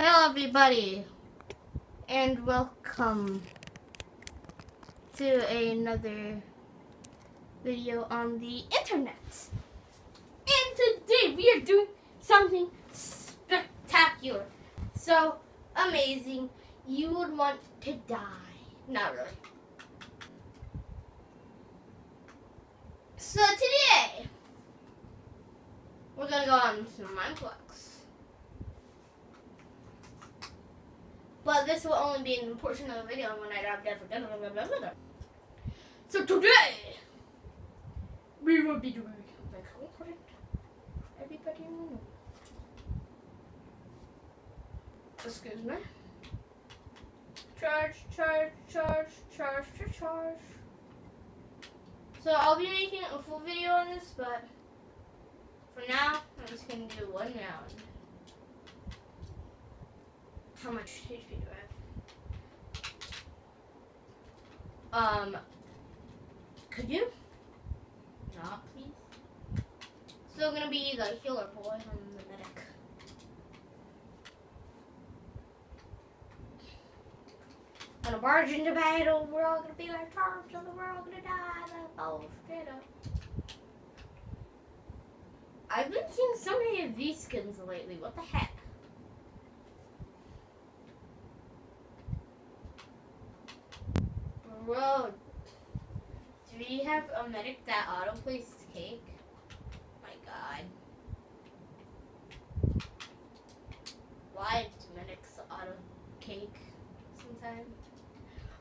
Hello everybody and welcome to another video on the internet. And today we are doing something spectacular. So amazing you would want to die. Not really. So today we're gonna go on some Mineplex. But this will only be in a portion of the video when I drop dead for blah. So today, we will be doing like content. Everybody. Excuse me. Charge, charge, charge, charge, charge, charge. So I'll be making a full video on this, but for now, I'm just gonna do one round. How much HP do I have? Um, could you? Not, please. Still gonna be the healer boy. I'm the medic. Gonna barge into battle. We're all gonna be like tarps, and we're all gonna die. Oh, straight up. I've been seeing so many of these skins lately. What the heck? Bro, do we have a medic that auto plays cake? My god. Why do medics auto cake sometimes?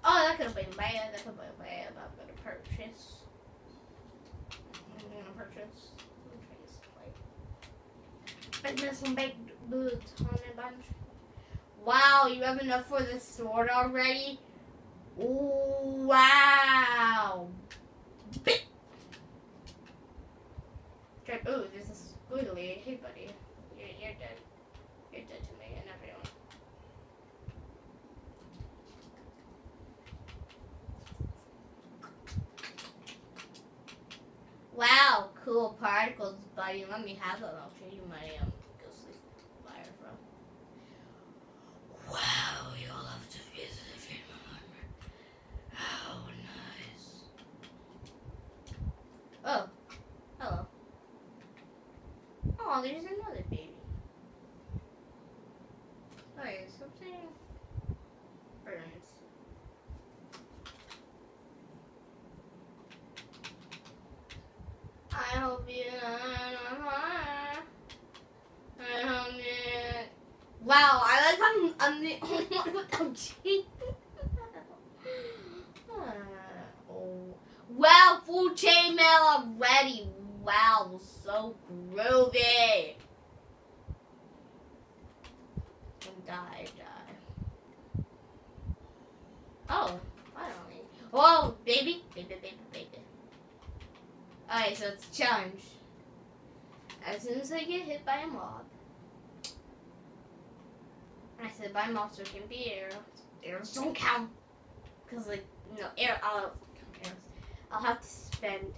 Oh, that could have been bad. That could have been bad. I'm gonna purchase. I'm gonna purchase. There's some baked boots on a bunch. Wow, you have enough for the sword already? Wow. Ooh, this is squiggly. Hey, buddy. You're, you're dead. You're dead to me and everyone. Wow, cool particles, buddy. Let me have them. I'll show you my um, ghostly fire from. Wow, you'll have to visit armor. How nice. Oh, hello. Oh, there's another baby. Wait, something burns. I hope you. I hope you. Wow, I like I'm, I'm the only one without cheese. oh. Wow, full chainmail already. Wow, so. And die, die. Oh, I don't need. Whoa, baby, baby, baby, baby. Alright, so it's a challenge. As soon as I get hit by a mob, I said by monster can be arrows. Arrows don't count. Because, like, no, arrow, I'll, arrows. I'll have to spend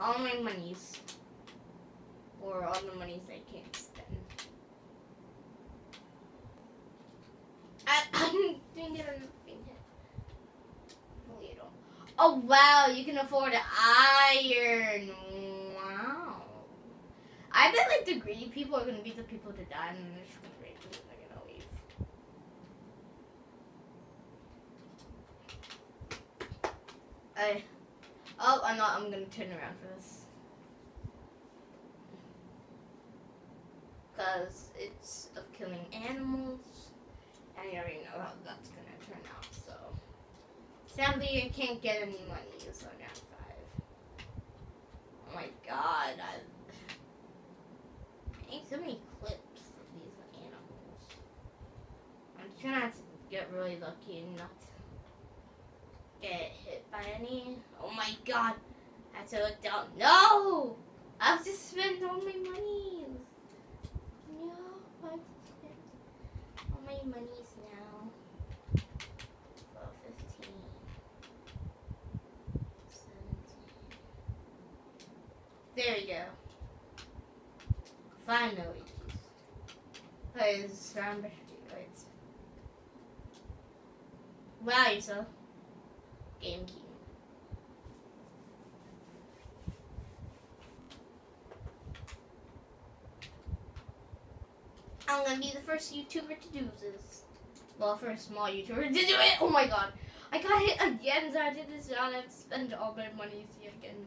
all my monies. Or all the monies I can't spend. I, I didn't get enough being hit. Little. Oh wow, you can afford iron. Wow. I bet like the greedy people are gonna be the people to die and they're just gonna rage they're gonna leave. I Oh I'm not I'm gonna turn around for this. Cause it's of killing animals and you already know how that's gonna turn out, so Sadly, I can't get any money, so round five. Oh my god, I, I need so many clips of these animals. I'm just gonna have to get really lucky and not get hit by any. Oh my god, I have to look down. No! I have to spend all my money. No, I have to my monies now. 12, 15. 17. There we go. Finally. Round right. Wow, you're so game key. I'm gonna be the first YouTuber to do this. Well, first small YouTuber to do it. Oh my god. I got hit again, so I did this and I have to spend all my money again.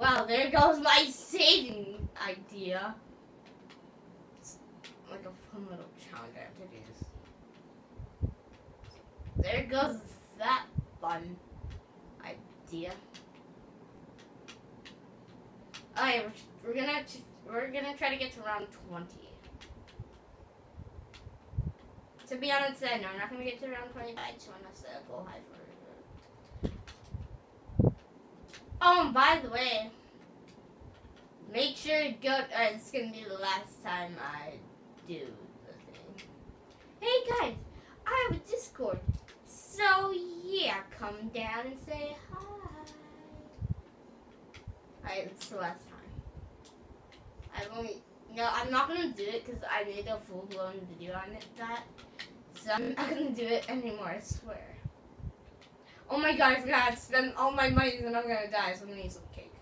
Wow, there goes my saving idea. It's like a fun little challenge I have to do this. There goes that fun idea. Alright, we're gonna we're gonna try to get to round twenty. To be honest, I know I'm not gonna get to round 25. I just want to set a high for. Oh, by the way, make sure to go. Uh, it's gonna be the last time I do the thing. Hey guys, I have a Discord, so yeah, come down and say hi. Alright, it's the last time. I've only no, I'm not gonna do it because I made a full blown video on it that I'm not gonna do it anymore, I swear. Oh my god, I forgot to spend all my money and I'm gonna die, so I'm gonna eat some cake.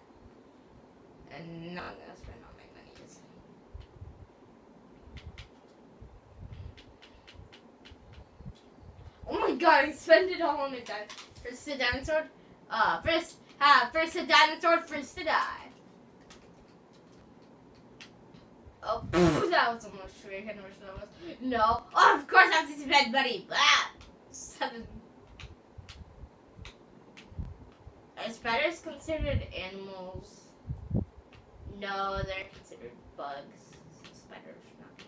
And not gonna spend all my money. Oh my god, I spent it all on the die. First the dinosaur. Uh, first, uh, first the dinosaur, first to die. Oh, that was almost true. I can't remember that was. No. Oh, of course I have to spend money. Ah, seven. Are spiders considered animals? No, they're considered bugs. Spiders not.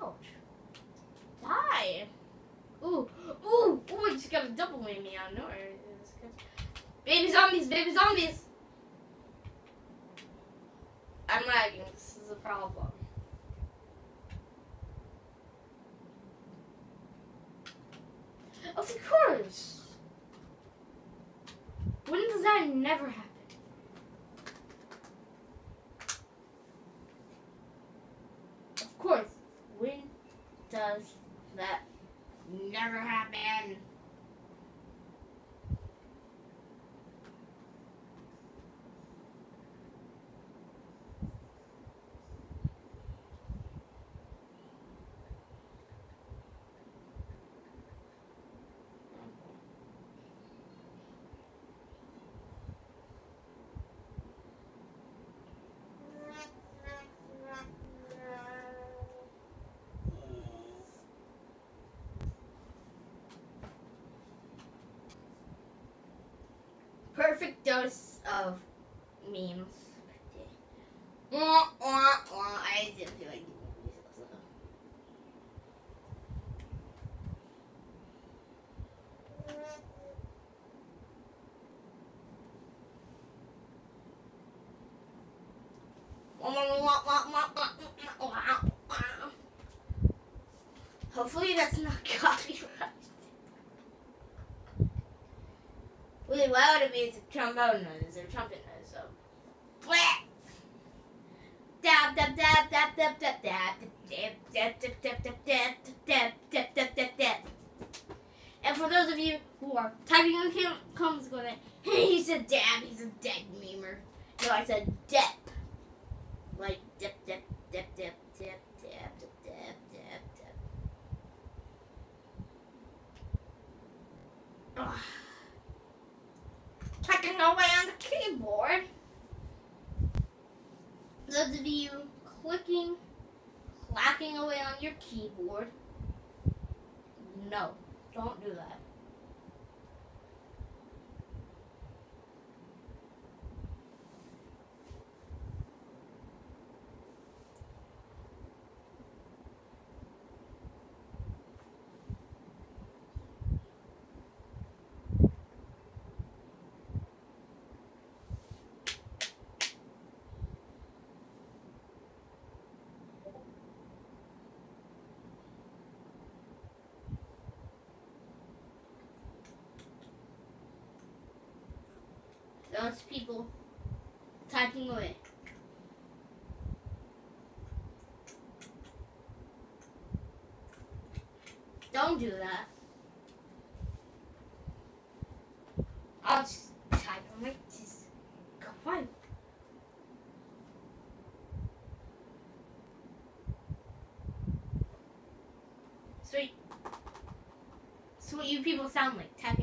Ouch. Die. Ooh, ooh, ooh, I just got a double whammy out of nowhere. Baby zombies, baby zombies. I'm lagging. This is a problem. Of course. When does that never happen? Of course. When does that never happen? perfect dose of memes. I didn't feel like Hopefully that's not copyright. Why would it be a trombone noise or trumpet noise? So, Bleh! Dab dab dab dab dab dab dab dab dab dab dab dab dab dab dab dab dab dab. And for those of you who are typing in the comments going, hey, he's a dab, he's a dead memer. No, I said dep. Like dip dip dip dip dip dip dip dip dip dip. Ugh typing away on the keyboard. Those of you clicking, clacking away on your keyboard, no, don't do that. Those people typing away. Don't do that. I'll just type away. Just go on. Sweet. So what you people sound like. Type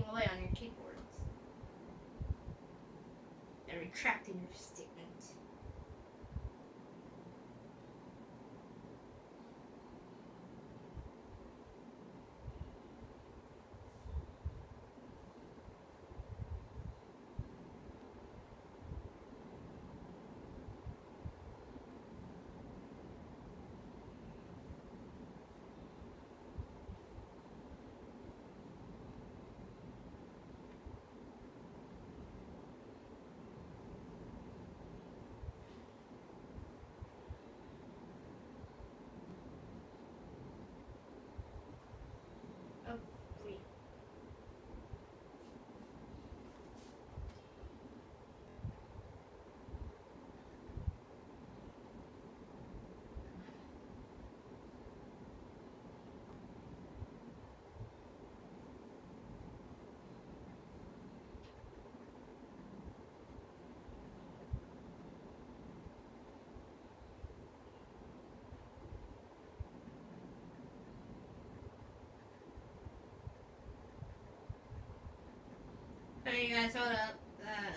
Hey guys, hold up. Uh.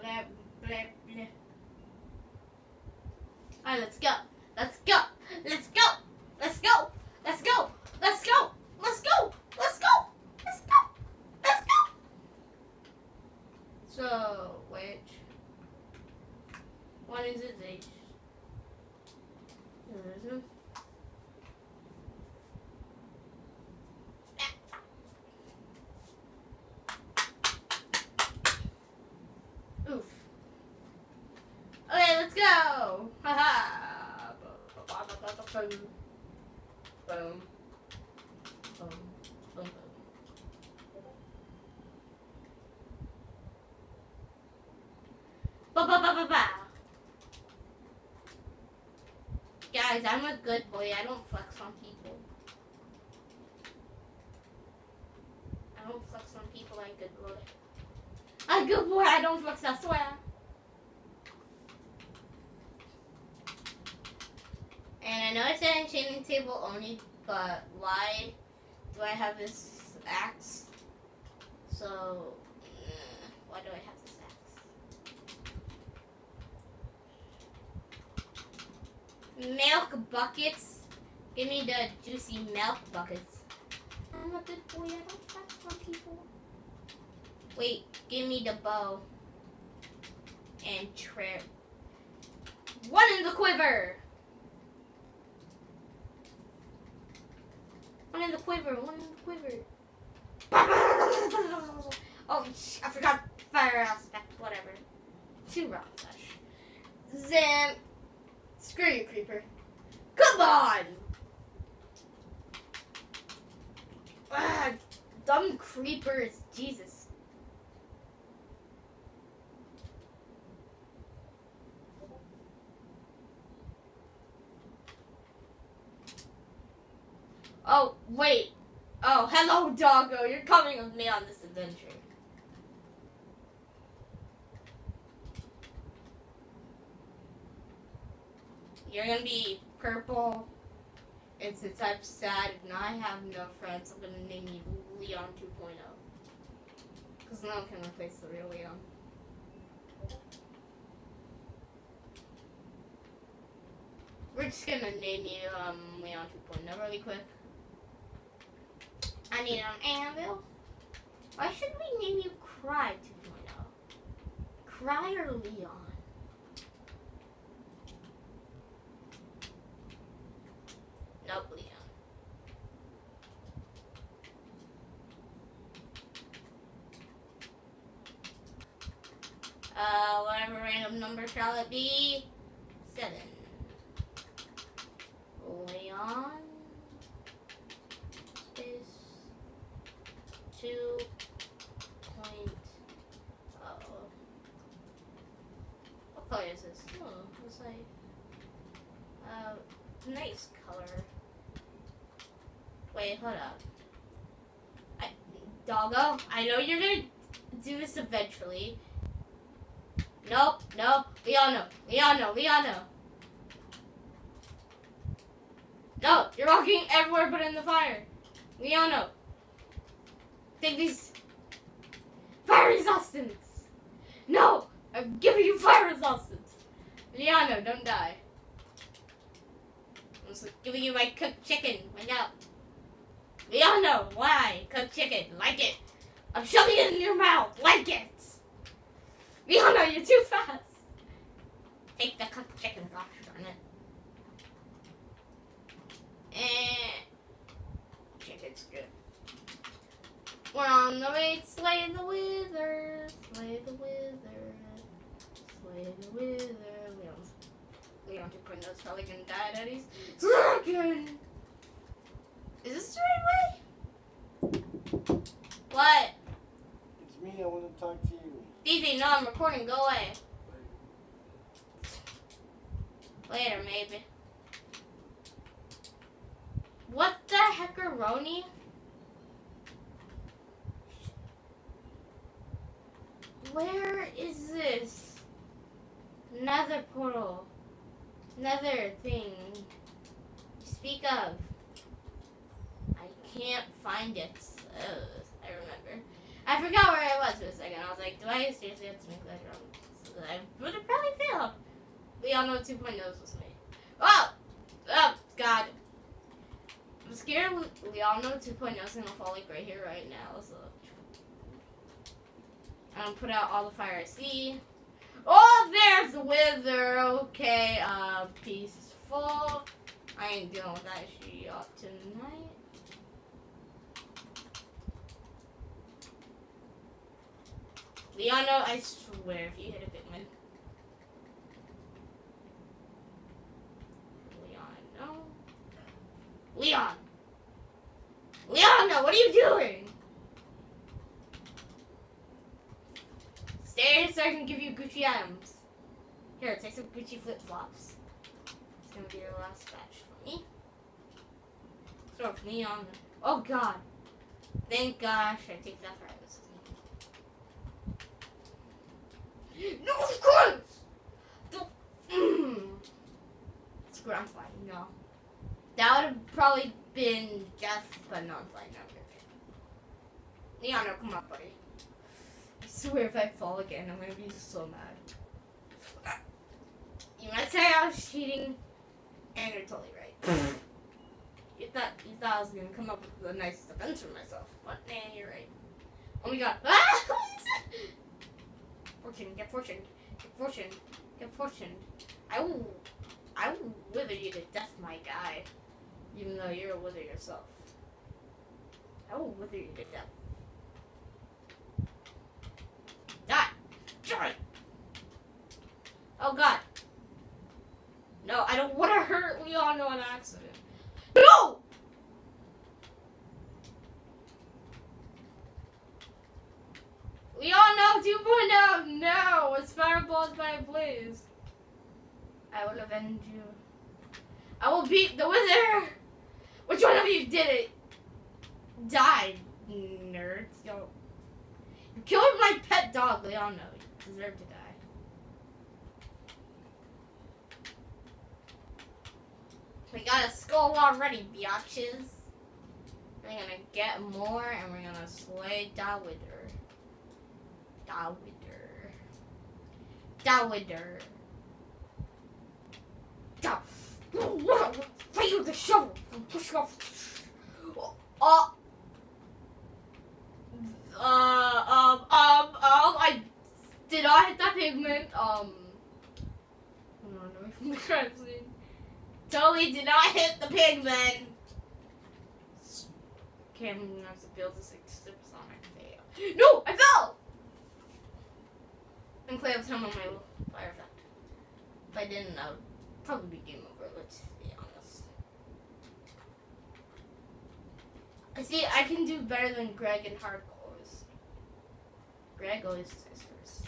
Blah, blah, blah. Alright, let's go. Let's go. A good boy. I don't flex on people. I don't flex on people like good boy. A good boy. I don't flex. I swear. And I know it's an enchanting table only, but why do I have this axe? So, mm, why do I have this axe? Milk buckets. Give me the juicy milk buckets. I'm a good boy. I don't flex on people. Wait, give me the bow. And trip. One in the quiver. One in the quiver. One in the quiver. Oh, I forgot fire aspect. Whatever. Two round flesh. Zam. Screw you, creeper. Come on. Ah, dumb creepers. Jesus. Oh, wait. Oh, hello, doggo. You're coming with me on this adventure. You're gonna be purple. And since I'm sad and I have no friends, I'm gonna name you Leon 2.0. Because no one can replace the real Leon. We're just gonna name you um, Leon 2.0 really quick. I need an anvil. Why should we name you Cry 2.0? Cry or Leon? Leon. Uh, whatever random number shall it be? Seven. Leon. Space. Two. Point. Oh. What color is this? Oh, it's like. Uh, nice color. Wait, hold up. I, doggo, I know you're gonna do this eventually. Nope, nope. We all know. We all know. We all know. No, you're walking everywhere but in the fire. We all know. Take these fire resistance. No, I'm giving you fire resistance. Liano, don't die. I'm just giving you my cooked chicken. Find out. We all know why. Cook chicken. Like it. I'm shoving it in your mouth. Like it. We all know you're too fast. Take the cooked chicken. Gosh darn it. Eh. Chicken's good. We're on the way to slay the wither. Slay the wither. Slay the wither. Leon. Leon 2.0 is probably gonna die. Dragon! Is this the right way? What? It's me. I want to talk to you. Easy, no, I'm recording. Go away. Later, maybe. What the heckaroni? Where is this? Nether portal. Nether thing. Speak of. Can't find it. Ugh, I remember. I forgot where I was for a second. I was like, do I seriously have to make that wrong? I would have probably failed. We all know 2.0 was me. Oh! Oh, God. I'm scared we, all know 2.0 is gonna fall like right here, right now. So. I'm gonna put out all the fire I see. Oh, there's the wither. Okay, uh, full. I ain't dealing with that shit tonight. Leano, I swear, if you hit a Pigman. Leon, no. Leon! Leon, what are you doing? Stay so I can give you Gucci items. Here, take some Gucci flip flops. It's gonna be your last batch for me. Throw me on. Oh god. Thank gosh I take that for this. No, of course! The, mm. Screw, I'm fine, no. That would have probably been death, but not I'm fine. No, Leon, come on, buddy. I swear if I fall again, I'm gonna be so mad. You might say I was cheating, and you're totally right. you thought you thought I was gonna come up with a nice defense for myself, but man, you're right. Oh my god. Ah! Fortune, get fortune, get fortune, get fortune. I will, I will wither you to death, my guy. Even though you're a wither yourself. I will wither you to death. Die! Die! Oh god. No, I don't want to hurt Leon on accident. No! Leon, no! 2.0! No! It's fireballs by a blaze. I will avenge you. I will beat the wizard! Which one of you did it? Die, nerds. Yo. You killed my pet dog, Leon. No, you deserve to die. We got a skull already, biatches. We're gonna get more and we're gonna slay Dawidder. Dawidder. Dawidder. Fight with the shovel and push off. Uh, um, um, um, I did not hit that Pigman. Um, on, away from the crime scene. Totally did not hit the Pigman. Gonna have to build this like supersonic fail. No, I fell. And play with some of my fire effect. If I didn't, I would probably be game over. Let's be honest. I see. I can do better than Greg in hardcores. Greg always dies first.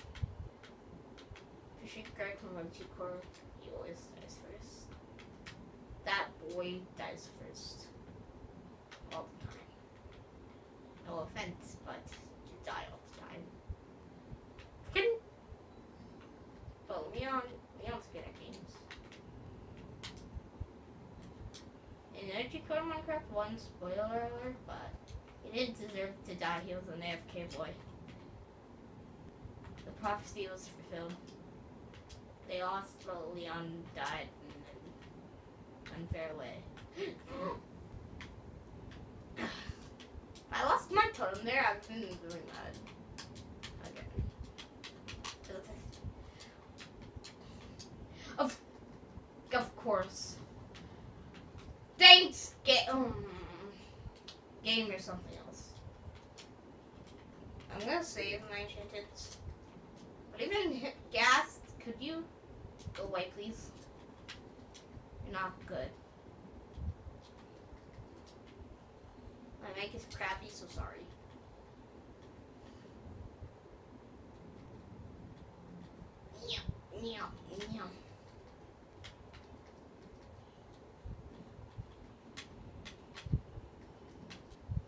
If you shoot Greg from a two core, he always dies first. That boy dies first. Well, No offense, but you die all the time. Freaking. But Leon, Leon's good at games. In Energy Code Minecraft 1, spoiler alert, but he didn't deserve to die. He was an AFK boy. The prophecy was fulfilled. They lost, but Leon died in an unfair way. I lost my totem there, I've been really mad. Again. 'Cause I- Of, of course. Thanks, get um, game or something else. I'm gonna save my enchanted. But even hit gas, could you go away, please? You're not good. My mic is crappy, so sorry. Meow, meow, meow.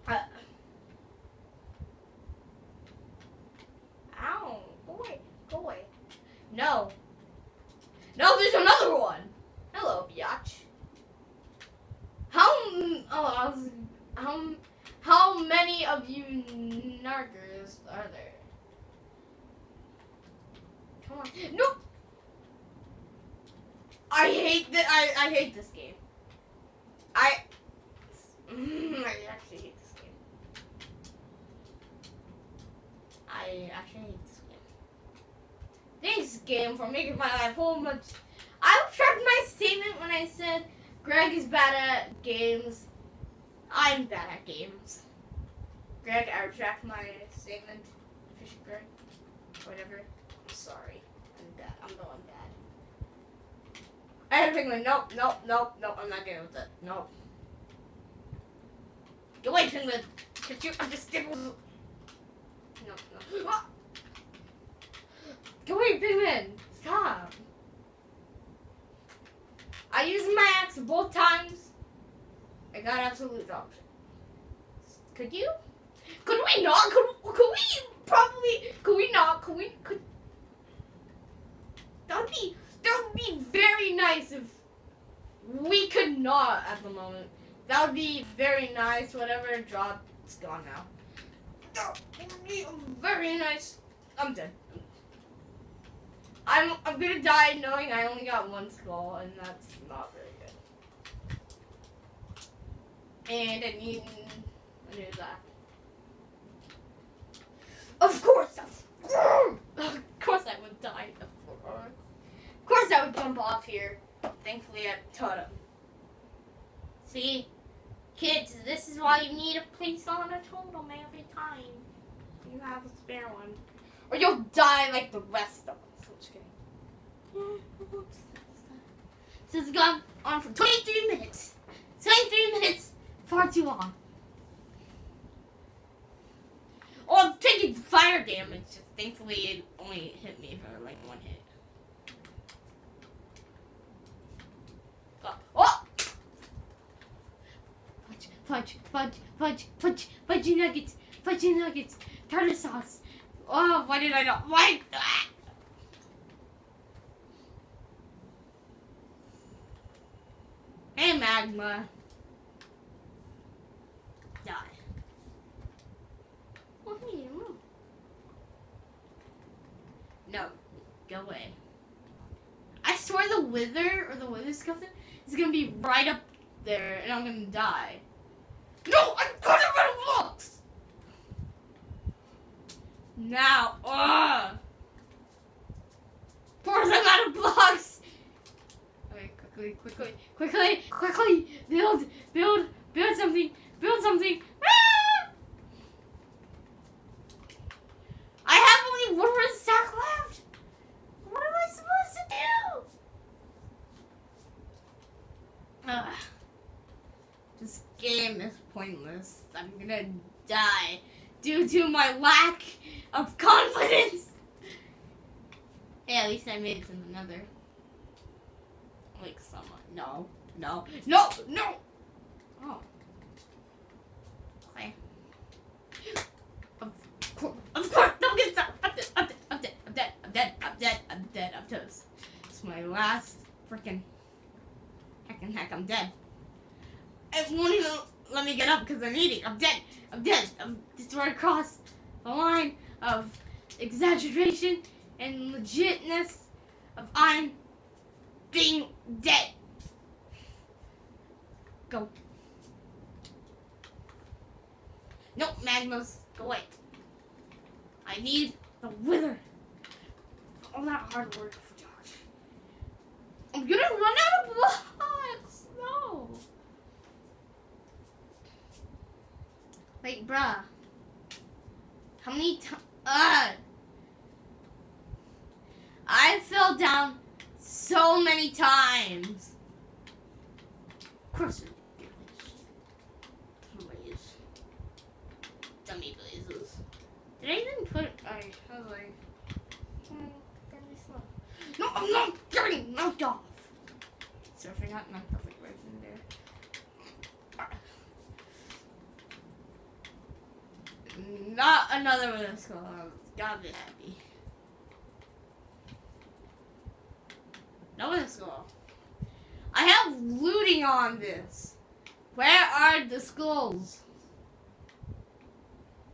Uh. Ow, go away, go away. No. No, there's another one. Hello, biatch. How, m- oh, I was, how, m- how many of you nargers are there? Come on. No! I hate that. I, I hate this game. I, I actually hate this game. I actually hate this game. Thanks, game, for making my life so much. I retract my statement when I said Greg is bad at games. I'm bad at games. Greg, I retract my statement. Fish Greg. Whatever. I'm sorry. I'm bad. I'm bad. I had a penguin. Nope, nope, nope, nope. I'm not dealing with it. Nope. Get away, penguin. Could you I'm just understand? No, no. Get away, penguin. Stop. I used my axe both times. I got absolute dog shit. Could you? Could we not? Could, could we probably? Could we not? Could we? Could that would be that would be very nice if we could not at the moment. That would be very nice. Whatever dropped, it's gone now. That would be very nice. I'm dead. I'm I'm gonna die knowing I only got one skull, and that's not very good. And I need I knew that. Of course, of course, of course I would die. Of course, course I would jump off here. Thankfully, I have totem. See, kids, this is why you need a place on a totem every time. You have a spare one, or you'll die like the rest of us. I'm just kidding. This has gone on for 23 minutes. 23 minutes, far too long. Oh, I'm taking fire damage. Thankfully, it only hit me for like one hit. Go- Oh! Fudge, fudge, fudge, fudge, fudge, nuggets, fudgy nuggets, tartar sauce. Oh, why did I not? Why? Ah! Hey, magma. Die. Well, hey. No, go away. I swear the wither or the wither skeleton is gonna be right up there and I'm gonna die. No, I'm gonna run of blocks! Now! Uh! Of course I'm out of blocks! Okay, quickly, quickly, quickly, quickly! Build, build, build something, build something! Ah! I have only one more stack left! What am I supposed to do? Ugh. This game is pointless. I'm gonna die due to my lack of confidence. Hey, at least I made it to another. Like someone. No. No. No. No. Oh. Okay. Of course, of course, don't get stuck. I'm dead, I'm dead, I'm dead, I'm dead, I'm dead, I'm dead, I'm toast. It's my last freaking hacking hack, I'm dead. It won't even let me get up because I'm eating. I'm dead, I'm dead, I'm destroyed across the line of exaggeration and legitness of I'm being dead. Go. Nope, Magnus, go away. I need the wither. All that hard work for Josh. I'm gonna run out of blocks. No. Wait, bruh. How many times? Uh. I fell down so many times. Of course you do this. Blaze. Dummy blazes. Did I even put I I was like slow. No, I'm not getting knocked off. I got knocked off like right in there. Not another one of skull. Gotta be happy. No one skull. I have looting on this. Where are the skulls?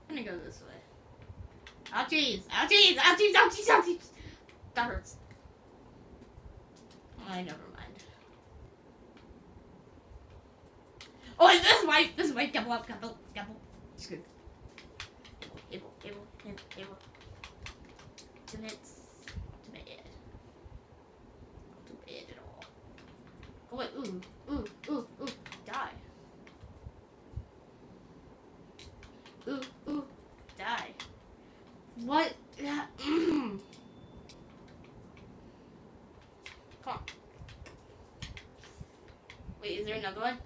I'm gonna go this way. Ouchies! Ouchies! Ouchies! Ouchies! Ouchies! That hurts. Oh, never mind. Oh, this way! This way! Gobble up! Gobble! Gobble! It's good. To bed. To bed at all. Oh wait, ooh, ooh, die. Ooh, ooh, die. What? Yeah, mm. Come on. Wait, is there another one?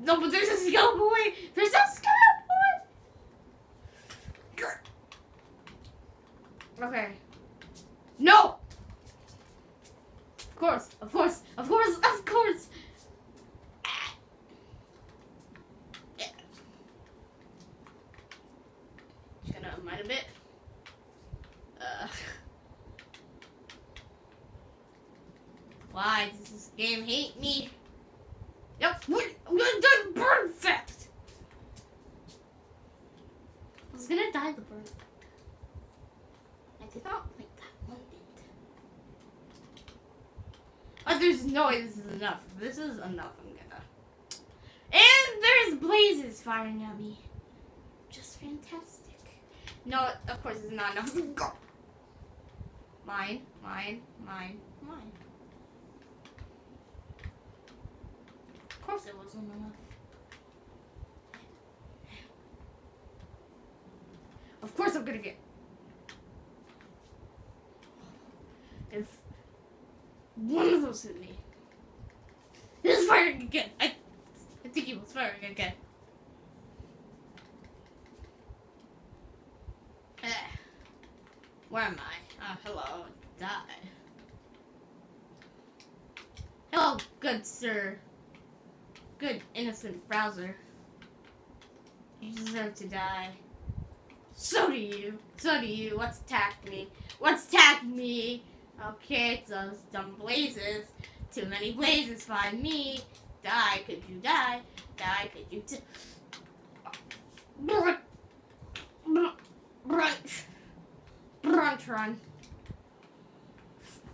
No, but there's a skeleton boy! There's a skeleton boy! Okay. No! Of course, of course, of course, of course! Ah. Yeah. Just gonna unmine a bit. Uh. Game hate me? Yep, we, we did perfect! I was gonna die the bird effect. I did not like that one bit. Oh, there's no way this is enough. This is enough, I'm gonna. And there's blazes firing at me. Just fantastic. No, of course it's not enough. Go. Mine, mine, mine, mine. Of course it wasn't. Of course I'm gonna get. If one of those hit me, he's firing again. I, I think he was firing again. Eh. Where am I? Ah, hello. Die. Hello, good sir. Innocent browser. You deserve to die. So do you. So do you. What's attacked me? What's attacked me? Okay, it's those dumb blazes. Too many blazes find me. Die, could you die? Die, could you t- Brunch. Brunch. Run.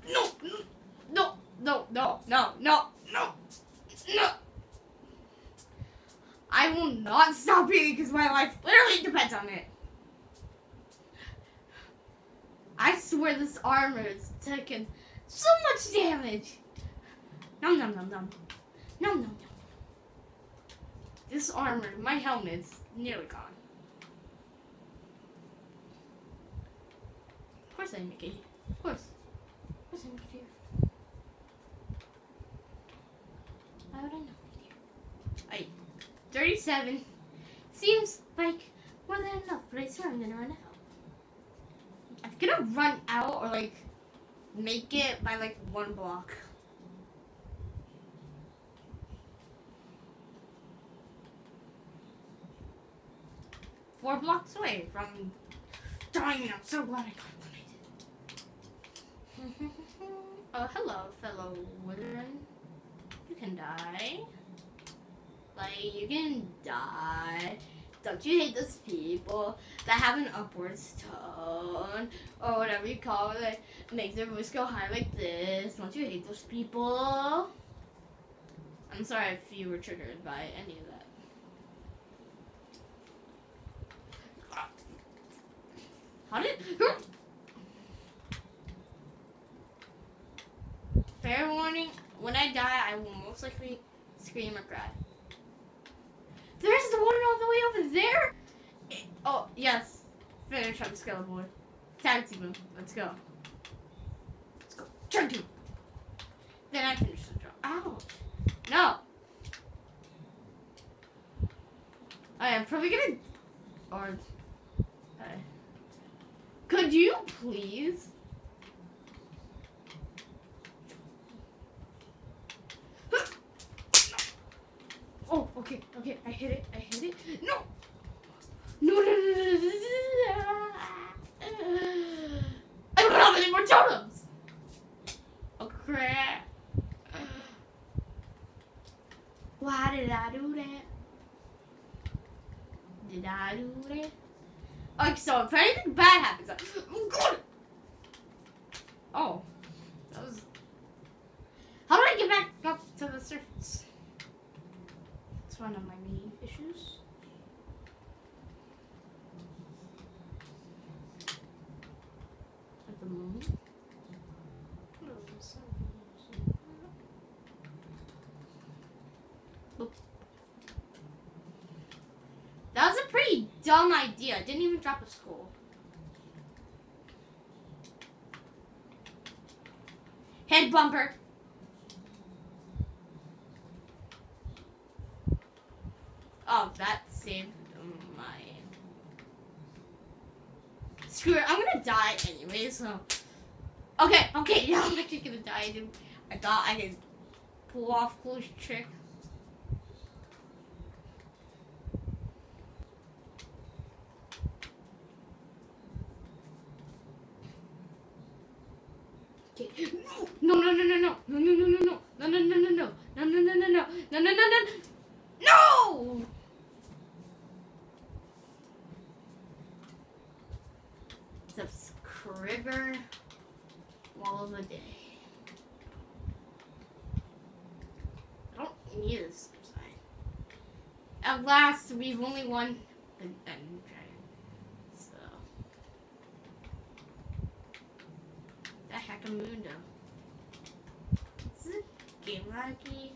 No, no, no, no, no, no. I will not stop eating because my life literally depends on it. I swear this armor is taking so much damage. Nom nom nom nom. Nom nom nom. This armor, my helmet's nearly gone. Of course I make it. Of course. Of course I make it here. Why would I not make it here? I 37 seems like more than enough, but I swear I'm gonna run out. I'm gonna run out or like make it by like one block. four blocks away from dying. I'm so glad I got eliminated. oh, hello, fellow Wooden. You can die. Like, you can die. Don't you hate those people that have an upwards tone or whatever you call it that makes their voice go high like this? Don't you hate those people? I'm sorry if you were triggered by any of that. How did? Fair warning: when I die, I will most likely scream or cry. There's the one all the way over there. Oh yes, finish on Skeleton Boy. Tag team Let's go. Let's go. Turn two. Then I finish the job. Ouch. No. I am probably gonna. Or. Uh, could you please? Oh, okay, okay, I hit it, I hit it. No! No, no, no, no, no, no. I don't have any more totems! Oh, crap. Why did I do that? Did I do that? Okay, so if anything bad happens, I, oh god! Oh, that was. How do I get back up to the surface? It's one of my main issues. At the moment. That was a pretty dumb idea. Didn't even drop a school. Head bumper. Oh, that saved my... Screw it. I'm gonna die anyway, so... Okay, okay, yeah, I'm actually gonna die. I thought I could pull off cool trick. only one and, and so the heck of mundo. though. Is game laggy?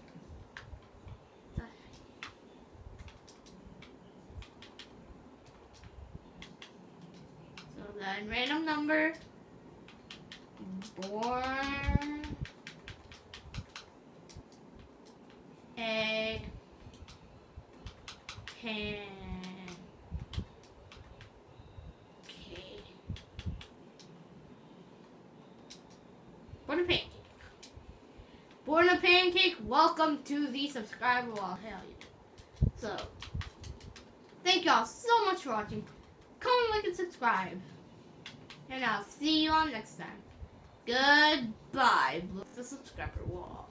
Welcome to the subscriber wall. Hell yeah. So, thank y'all so much for watching. Comment, like, and subscribe. And I'll see you all next time. Goodbye. The subscriber wall.